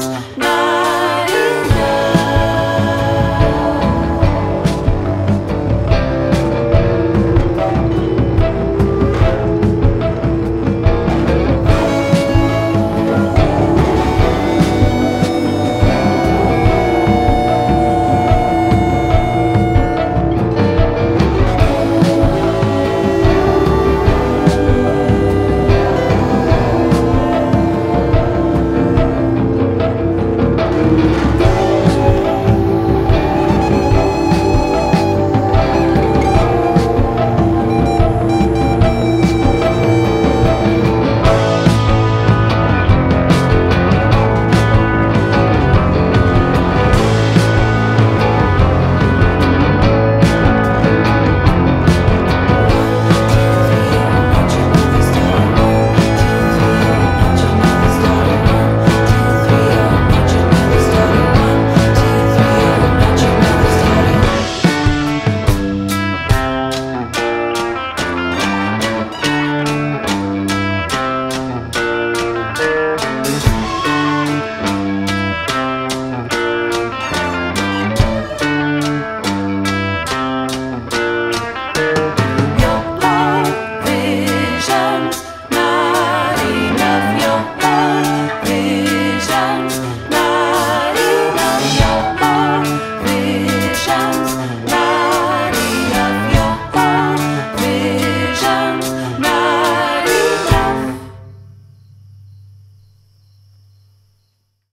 Uh-huh. No.